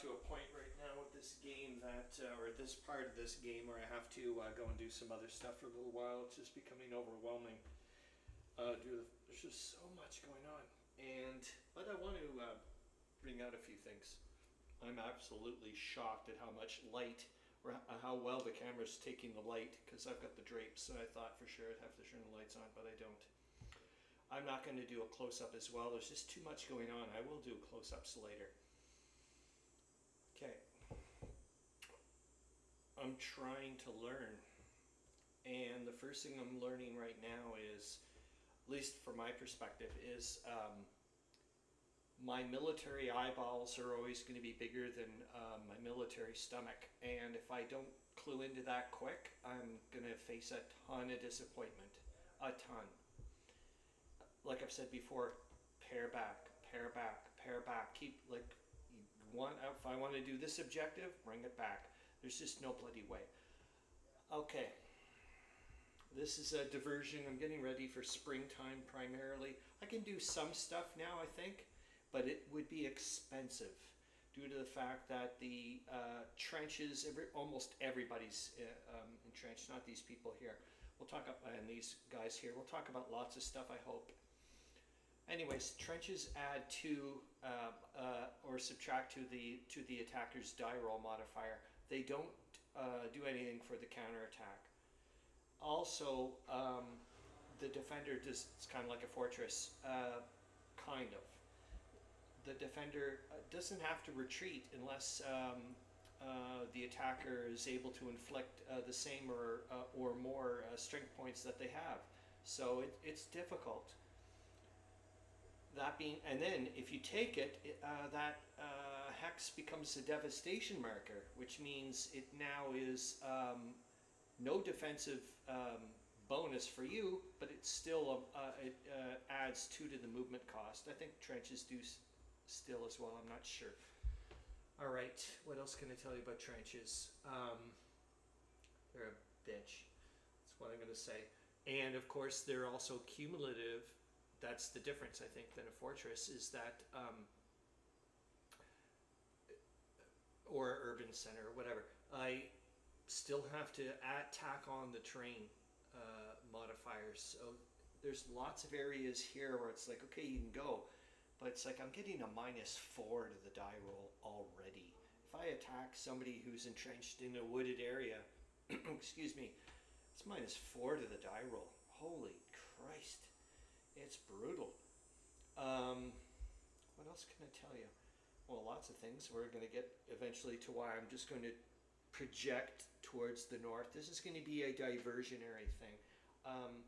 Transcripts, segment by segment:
to a point right now with this game that, uh, or this part of this game, where I have to uh, go and do some other stuff for a little while. It's just becoming overwhelming. Uh, due to, there's just so much going on, and but I want to uh, bring out a few things. I'm absolutely shocked at how much light, or how well the camera's taking the light, because I've got the drapes, so I thought for sure I'd have to turn the lights on, but I don't. I'm not going to do a close up as well. There's just too much going on. I will do close ups later. Okay. I'm trying to learn. And the first thing I'm learning right now is, at least from my perspective, is um, my military eyeballs are always going to be bigger than uh, my military stomach. And if I don't clue into that quick, I'm going to face a ton of disappointment. A ton. Like I've said before, pare back, pare back, pare back. Keep, like, you want, if I want to do this objective, bring it back. There's just no bloody way. Okay. This is a diversion. I'm getting ready for springtime primarily. I can do some stuff now, I think, but it would be expensive due to the fact that the uh, trenches, every, almost everybody's uh, um, entrenched, not these people here. We'll talk about, and these guys here, we'll talk about lots of stuff, I hope. Anyways, trenches add to uh, uh, or subtract to the to the attacker's die roll modifier. They don't uh, do anything for the counterattack. Also, um, the defender does. It's kind of like a fortress, uh, kind of. The defender uh, doesn't have to retreat unless um, uh, the attacker is able to inflict uh, the same or uh, or more strength points that they have. So it, it's difficult that being and then if you take it, that hex becomes a devastation marker which means it now is um, no defensive um, bonus for you but it's still a, uh, it uh, adds two to the movement cost. I think trenches do s- still as well i'm not sure. All right what else can i tell you about trenches? Um, they're a bitch. That's what i'm going to say. And of course they're also cumulative. That's the difference, I think, than a fortress is that, um, or urban center, or whatever. I still have to add, tack on the terrain uh, modifiers. So there's lots of areas here where it's like, okay, you can go, but it's like I'm getting a minus four to the die roll already. If I attack somebody who's entrenched in a wooded area, excuse me, it's minus four to the die roll. Holy Christ it's brutal. Um, what else can I tell you? Well, lots of things. We're going to get eventually to why I'm just going to project towards the north. This is going to be a diversionary thing. Um,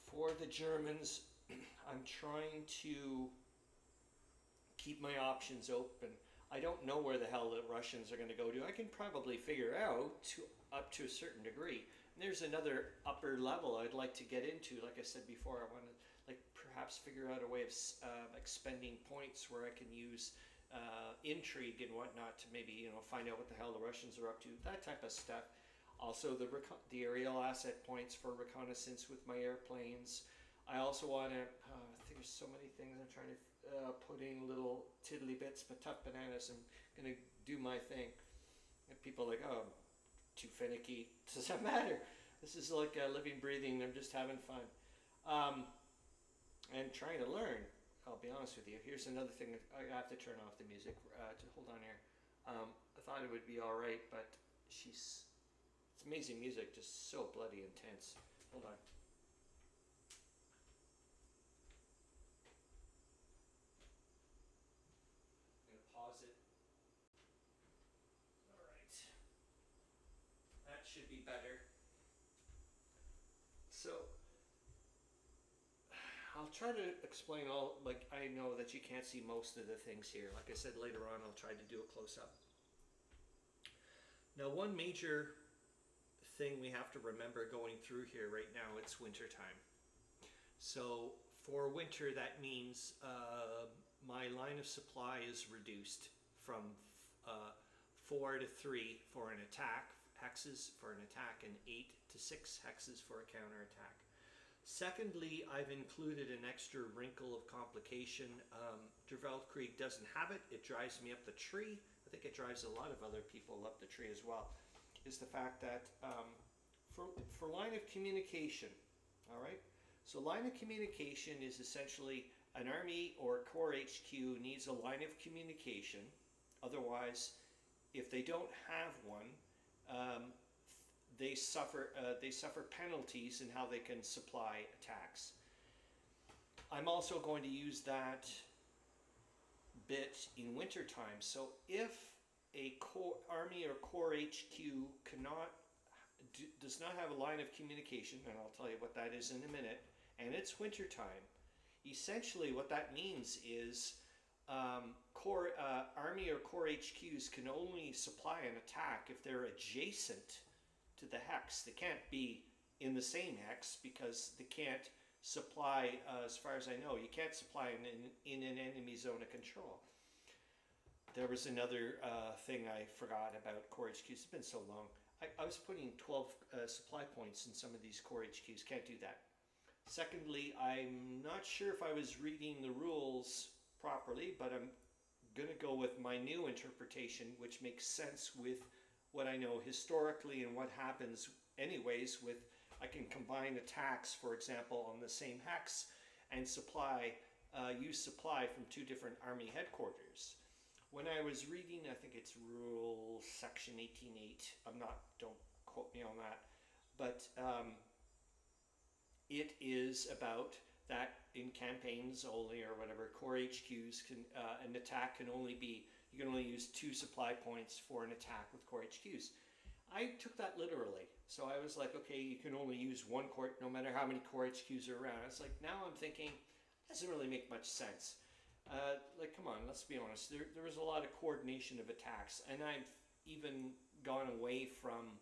for the Germans, I'm trying to keep my options open. I don't know where the hell the Russians are going to go to. I can probably figure out to up to a certain degree. And there's another upper level I'd like to get into. Like I said before, I want to perhaps figure out a way of uh, like spending points where I can use uh, intrigue and whatnot to maybe you know find out what the hell the Russians are up to. That type of stuff. Also the the aerial asset points for reconnaissance with my airplanes. I also want to. Uh, there's so many things I'm trying to uh, put in little tiddly bits, but tough bananas. I'm gonna do my thing. And people are like, oh, too finicky. Does that matter? This is like uh, living, breathing. I'm just having fun, um, and trying to learn. I'll be honest with you. Here's another thing. I have to turn off the music. Uh, to hold on here. Um, I thought it would be all right, but she's. It's amazing music, just so bloody intense. Hold on. I'm gonna pause it. All right. That should be better. So, I'll try to explain all, like, I know that you can't see most of the things here. Like I said, later on, I'll try to do a close up. Now, one major thing we have to remember going through here right now, it's winter time. So, for winter, that means uh, my line of supply is reduced from uh, four to three for an attack hexes for an attack and eight to six hexes for a counterattack. Secondly, I've included an extra wrinkle of complication. Um, Der Weltkrieg doesn't have it. It drives me up the tree. I think it drives a lot of other people up the tree as well. Is the fact that um, for, for line of communication, all right? So line of communication is essentially an army or corps HQ needs a line of communication. Otherwise, if they don't have one, um, they suffer uh, they suffer penalties in how they can supply attacks. I'm also going to use that bit in wintertime. So if a corps, army or corps HQ cannot do, does not have a line of communication, and I'll tell you what that is in a minute, and it's wintertime, essentially what that means is um, corps uh, army or corps HQs can only supply an attack if they're adjacent to the hex. They can't be in the same hex because they can't supply, uh, as far as I know, you can't supply in, in, an enemy zone of control. There was another uh, thing I forgot about corps HQs. It's been so long. I, I was putting 12 uh, supply points in some of these corps HQs. Can't do that. Secondly, I'm not sure if I was reading the rules properly, but I'm going to go with my new interpretation, which makes sense with what I know historically and what happens anyways with I can combine attacks, for example, on the same hex and supply, uh, use supply from two different army headquarters. When I was reading, I think it's rule section 18.8, I'm not, don't quote me on that, but um, it is about that in campaigns only or whatever, corps HQs can, uh, an attack can only be, you can only use two supply points for an attack with corps HQs. I took that literally. So I was like, okay, you can only use one corps no matter how many corps HQs are around. It's like, now I'm thinking, doesn't really make much sense. Uh, like, come on, let's be honest. There, there was a lot of coordination of attacks, and I've even gone away from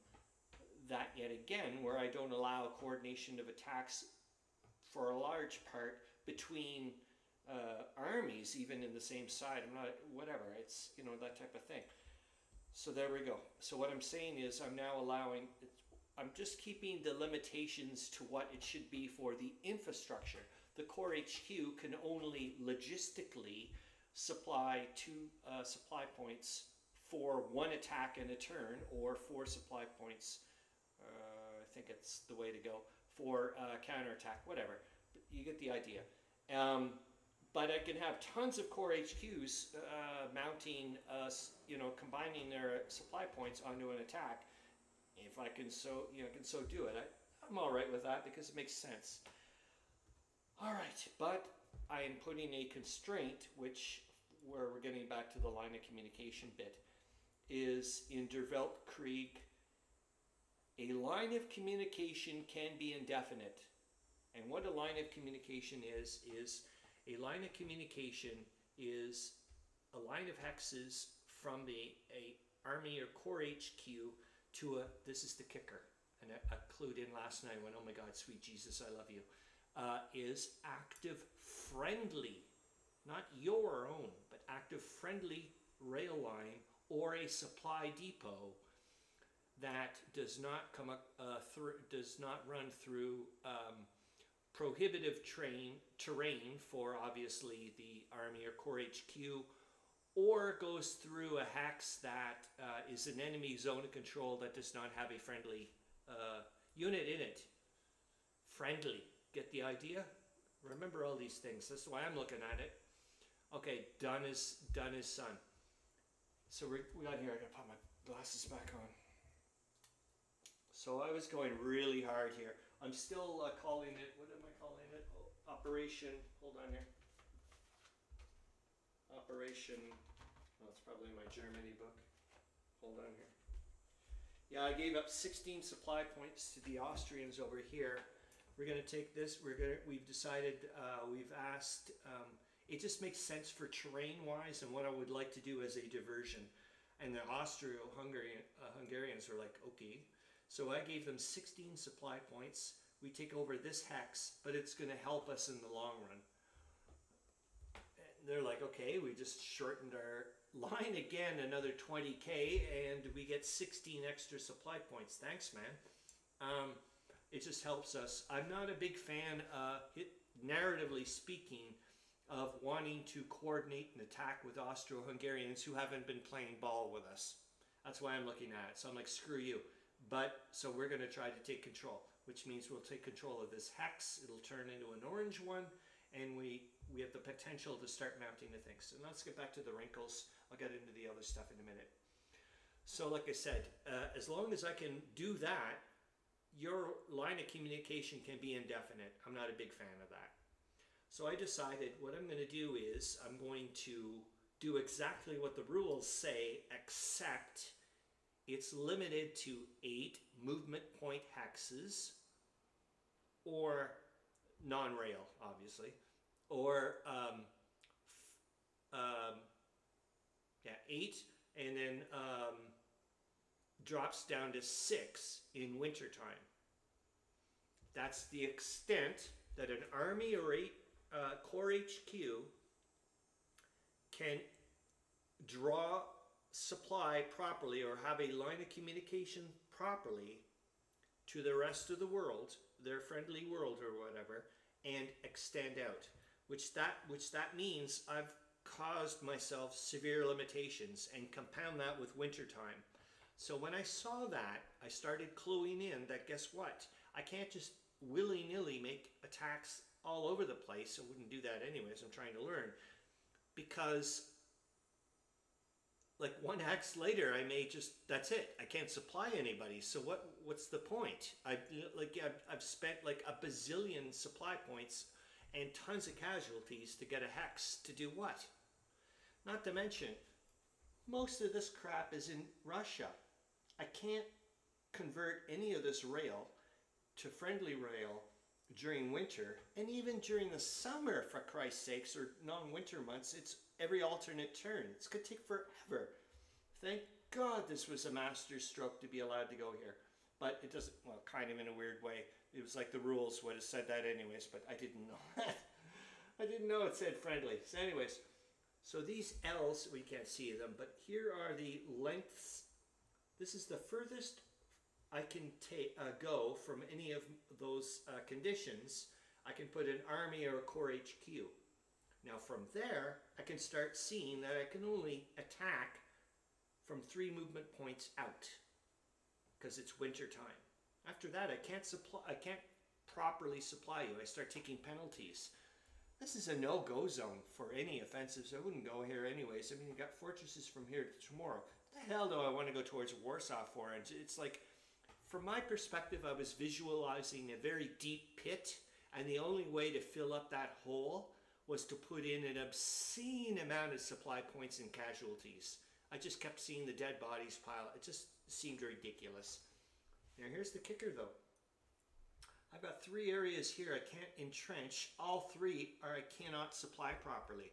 that yet again, where I don't allow coordination of attacks for a large part between armies, even in the same side. I'm not, whatever, it's, you know, that type of thing. So there we go. So what I'm saying is I'm now allowing, I'm just keeping the limitations to what it should be for the infrastructure. The corps HQ can only logistically supply two uh, supply points for one attack and a turn, or four supply points, uh, I think it's the way to go, for uh, counterattack, whatever. But you get the idea. Um, but I can have tons of corps HQs uh, mounting, uh, you know, combining their supply points onto an attack. If I can so, you know, can so do it, I, I'm all right with that because it makes sense. All right, but I am putting a constraint, which where we're getting back to the line of communication bit, is in Der Weltkrieg. A line of communication can be indefinite, and what a line of communication is is a line of communication is a line of hexes from the a army or corps HQ to a this is the kicker and I, I clued in last night when oh my god sweet Jesus I love you uh, is active friendly not your own but active friendly rail line or a supply depot that does not come up uh, through does not run through um, prohibitive train, terrain for obviously the Army or Corps HQ, or goes through a hex that uh, is an enemy zone of control that does not have a friendly uh, unit in it. Friendly. Get the idea? Remember all these things. That's why I'm looking at it. Okay, done is done is son. So we're, we got here. I gotta put my glasses back on. So I was going really hard here. I'm still uh, calling it, what am I calling it? Oh, Operation, hold on here. Operation, oh, it's probably my Germany book. Hold on here. Yeah, I gave up 16 supply points to the Austrians over here. We're going to take this, we're going to, we've decided, uh, we've asked, um, it just makes sense for terrain wise and what I would like to do as a diversion. And the Austro-Hungarian uh, Hungarians are like, okay, so I gave them 16 supply points. We take over this hex, but it's going to help us in the long run. And they're like, okay, we just shortened our line again another 20k and we get 16 extra supply points. Thanks, man. Um, It just helps us. I'm not a big fan, uh, narratively speaking, of wanting to coordinate an attack with Austro-Hungarians who haven't been playing ball with us. That's why I'm looking at it. So I'm like, screw you. But, so we're going to try to take control, which means we'll take control of this hex. It'll turn into an orange one, and we, we have the potential to start mounting the things. So let's get back to the wrinkles. I'll get into the other stuff in a minute. So like I said, uh, as long as I can do that, your line of communication can be indefinite. I'm not a big fan of that. So I decided what I'm going to do is I'm going to do exactly what the rules say, except it's limited to eight movement point hexes or non-rail, obviously, or um, um, yeah, eight, and then um, drops down to six in wintertime. That's the extent that an army or eight uh, corps HQ can draw supply properly or have a line of communication properly to the rest of the world, their friendly world or whatever, and extend out. Which that which that means I've caused myself severe limitations and compound that with wintertime. So when I saw that, I started cluing in that guess what? I can't just willy-nilly make attacks all over the place. I wouldn't do that anyways. I'm trying to learn. Because like one hex later, I may just, that's it. I can't supply anybody. So what, what's the point? I like, I've, I've spent like a bazillion supply points and tons of casualties to get a hex to do what? Not to mention, most of this crap is in Russia. I can't convert any of this rail to friendly rail during winter and even during the summer for Christ's sakes or non-winter months it's every alternate turn. It's gonna take forever. Thank god this was a master stroke to be allowed to go here. But it doesn't well kind of in a weird way. It was like the rules would have said that anyways but I didn't know that. I didn't know it said friendly. So anyways so these L's we can't see them but here are the lengths. This is the furthest I can take uh, go from any of those uh, conditions. I can put an army or a corps HQ. Now from there, I can start seeing that I can only attack from three movement points out because it's winter time. After that, I can't supply. I can't properly supply you. I start taking penalties. This is a no-go zone for any offensives. I wouldn't go here anyways. I mean, you got fortresses from here to tomorrow. What the hell do I want to go towards Warsaw for? And it's like from my perspective, I was visualizing a very deep pit, and the only way to fill up that hole was to put in an obscene amount of supply points and casualties. I just kept seeing the dead bodies pile. It just seemed ridiculous. Now here's the kicker though. I've got three areas here I can't entrench. All three are I cannot supply properly.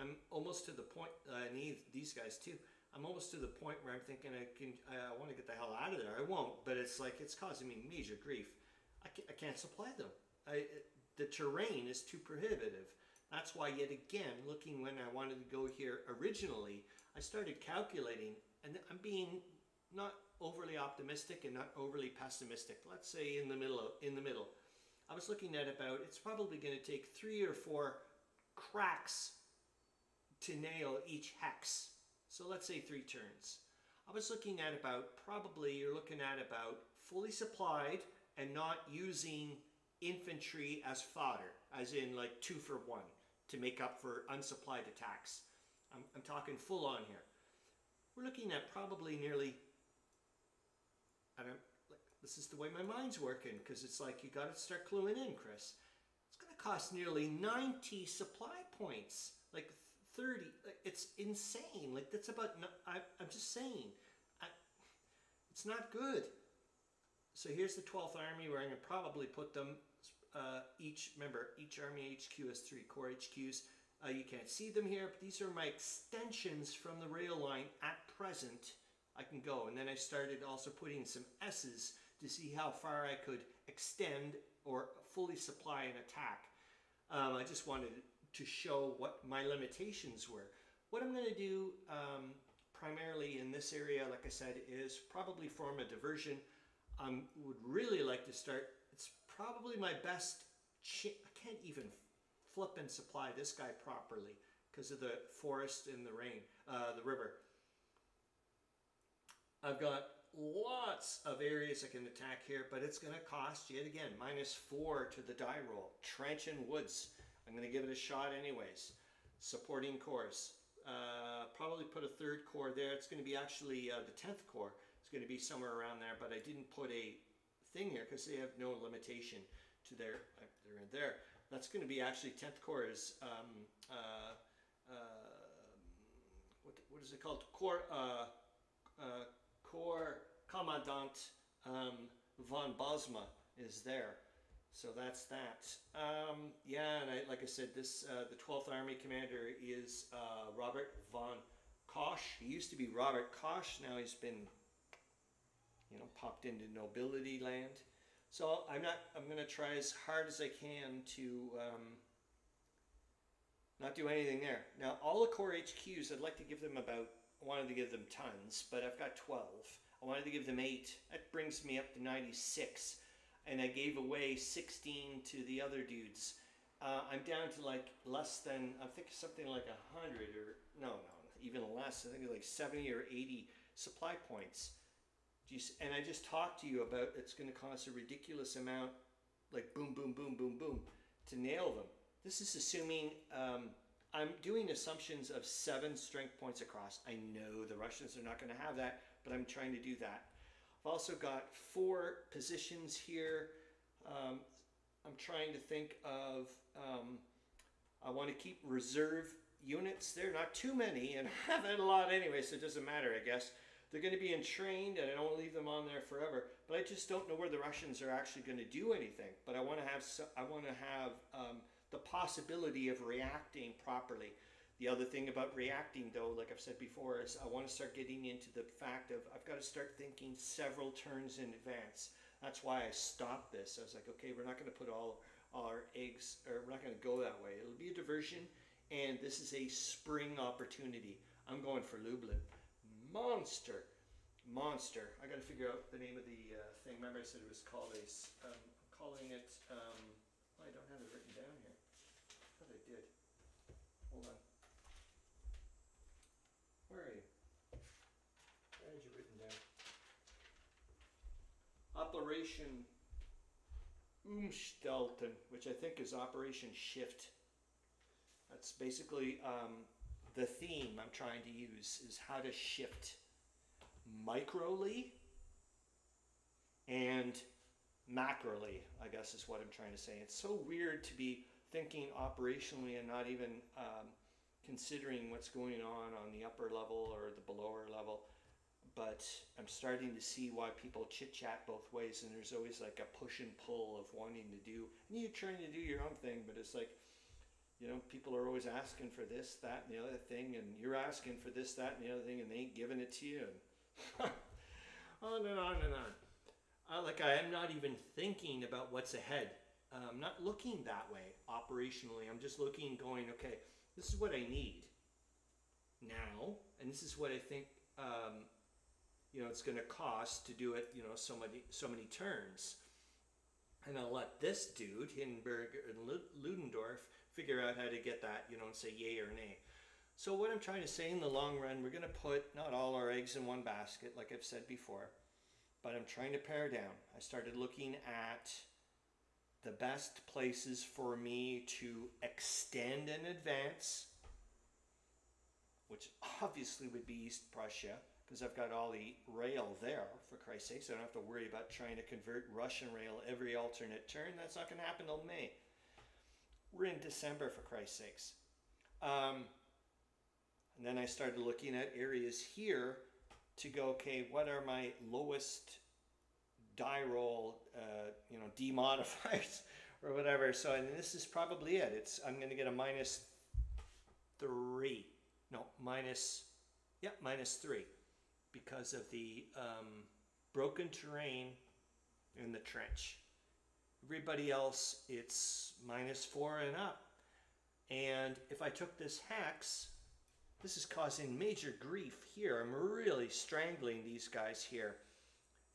I'm almost to the point, uh, I need these guys too. I'm almost to the point where I'm thinking I can I want to get the hell out of there. I won't, but it's like it's causing me major grief. I can't, I can't supply them. I, the terrain is too prohibitive. That's why yet again, looking when I wanted to go here originally, I started calculating, and I'm being not overly optimistic and not overly pessimistic. Let's say in the middle. In the middle, I was looking at about it's probably going to take three or four cracks to nail each hex so let's say three turns. I was looking at about, probably you're looking at about fully supplied and not using infantry as fodder, as in like two for one to make up for unsupplied attacks. I'm, I'm talking full on here. We're looking at probably nearly, and I'm, like, this is the way my mind's working because it's like you got to start cluing in, Chris. It's going to cost nearly 90 supply points, like 30 it's insane like that's about I, i'm just saying I, it's not good so here's the 12th army where i'm going to probably put them uh, each remember each army hq has three corps hqs uh, you can't see them here but these are my extensions from the rail line at present i can go and then i started also putting some s's to see how far i could extend or fully supply an attack um, i just wanted to show what my limitations were. What I'm going to do um, primarily in this area, like I said, is probably form a diversion. I um, would really like to start, probably my best. I can't even flip and supply this guy properly because of the forest and the rain, uh, the river. I've got lots of areas I can attack here, but it's going to cost yet again minus four to the die roll. Trench and woods. I'm going to give it a shot anyways. Supporting cores. Uh, probably put a third corps there. It's going to be actually uh, the 10th corps. It's going to be somewhere around there, but I didn't put a thing here because they have no limitation to their, uh, they're in there. That's going to be actually 10th corps is, um, uh, uh, what, what is it called? Corps, uh, uh, Corps Commandant um, von Bosma is there. So that's that. Um, yeah, and I, like I said, this uh, the 12th Army commander is Robert von Koch. He used to be Robert Koch. Now he's been, you know, popped into nobility land. So I'm not. I'm going to try as hard as I can to um, not do anything there. Now all the core HQs, I'd like to give them about. I wanted to give them tons, but I've got 12. I wanted to give them eight. That brings me up to 96 and I gave away 16 to the other dudes. Uh, I'm down to like less than, I think something like 100 or, no, no, even less. I think like 70 or 80 supply points. And I just talked to you about it's going to cost a ridiculous amount, like boom, boom, boom, boom, boom, to nail them. This is assuming um, I'm doing assumptions of seven strength points across. I know the Russians are not going to have that, but I'm trying to do that. I've also got four positions here. Um, I'm trying to think of, um, I want to keep reserve units. They're not too many, and I have a lot anyway, so it doesn't matter, I guess. They're going to be entrained, and I don't leave them on there forever. But I just don't know where the Russians are actually going to do anything. But I want to have, I want to have um, the possibility of reacting properly. The other thing about reacting, though, like I've said before, is I want to start getting into the fact of I've got to start thinking several turns in advance. That's why I stopped this. I was like, okay, we're not going to put all, all our eggs, or we're not going to go that way. It'll be a diversion, and this is a spring opportunity. I'm going for Lublin. Monster. Monster. I got to figure out the name of the uh, thing. Remember, I said it was called a. Um, calling it. Um, I don't have it written down here. I thought I did. Hold on. Where are you? Where had you written down? Operation Umstelten, which I think is Operation Shift. That's basically um, the theme I'm trying to use is how to shift microly and macroly, I guess is what I'm trying to say. It's so weird to be thinking operationally and not even um, considering what's going on on the upper level or the lower level. But I'm starting to see why people chit chat both ways, and there's always like a push and pull of wanting to do, and you're trying to do your own thing, but it's like, you know, people are always asking for this, that, and the other thing, and you're asking for this, that, and the other thing, and they ain't giving it to you, and on and on and on. Uh, like I am not even thinking about what's ahead. Uh, I'm not looking that way operationally. I'm just looking, going, okay, this is what I need now, and this is what I think um, you know it's going to cost to do it. You know, so many so many turns, and I'll let this dude Hindenburg and Ludendorff figure out how to get that. You know, and say yay or nay. So what I'm trying to say in the long run, we're going to put not all our eggs in one basket, like I've said before, but I'm trying to pare down. I started looking at the best places for me to extend and advance, which obviously would be East Prussia, because I've got all the rail there, for Christ's sake, so I don't have to worry about trying to convert Russian rail every alternate turn. That's not going to happen till May. We're in December, for Christ's sakes. Um, and then I started looking at areas here to go, okay, what are my lowest die roll, uh, you know, demodifiers or whatever. So, and this is probably it. It's I'm going to get a minus three. No, minus, yeah, minus three because of the um, broken terrain in the trench. Everybody else, it's minus four and up. And if I took this hex, this is causing major grief here. I'm really strangling these guys here.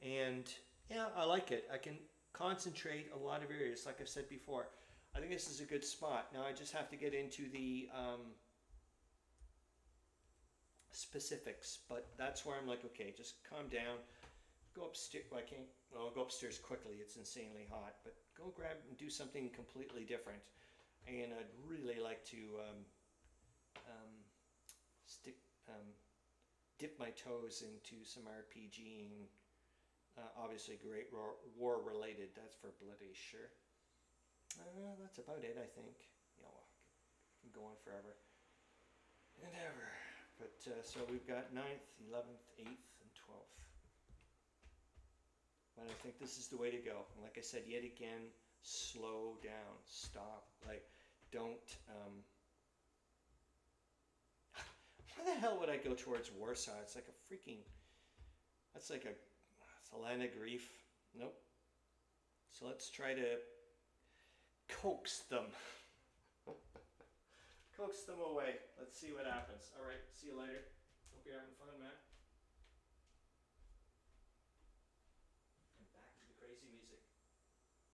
And yeah, I like it. I can concentrate a lot of areas, like I've said before. I think this is a good spot. Now I just have to get into the um, specifics, but that's where I'm like, okay, just calm down. Go upstairs. Well, I can't. Well, I'll go upstairs quickly. It's insanely hot, but go grab and do something completely different. And I'd really like to um, um, stick, um, dip my toes into some RPGing. Uh, obviously, Great War, War related. That's for bloody sure. Uh, that's about it, I think. You know, I'm going forever and ever. But uh, so we've got 9th, 11th, 8th, and 12th. But I think this is the way to go. And like I said, yet again, slow down, stop. Like, don't. Um, why the hell would I go towards Warsaw? It's like a freaking. That's like a. It's a land of grief. Nope. So let's try to coax them. coax them away. Let's see what happens. All right. See you later. Hope you're having fun, man.